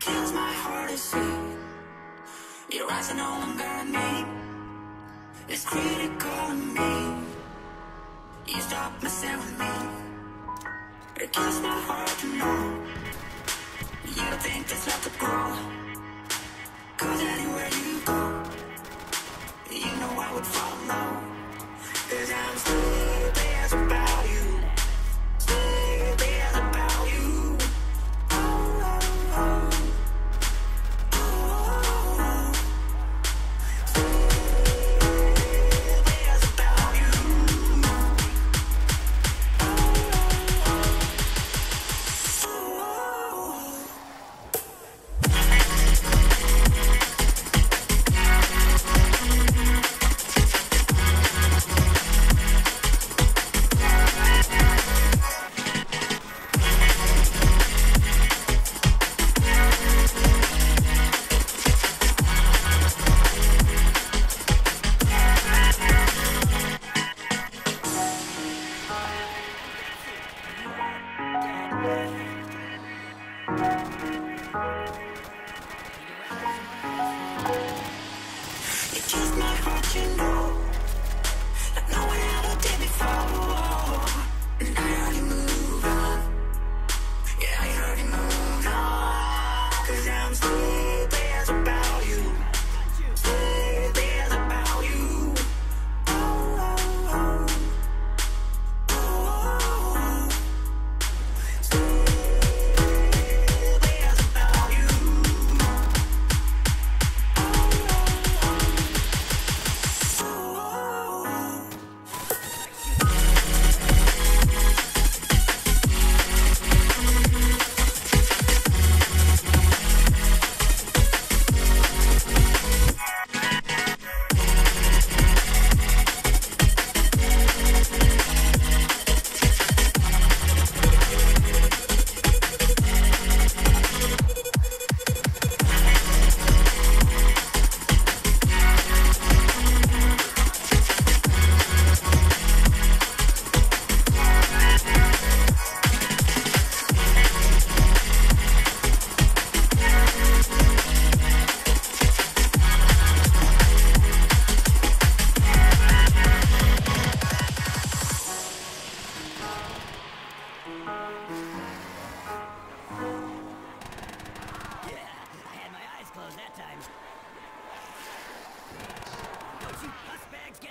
kills my heart to see. Your eyes are no longer me. It's critical of me. You stop messing with me. It kills my heart to know. You think there's love to grow. Cause anywhere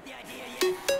yeah.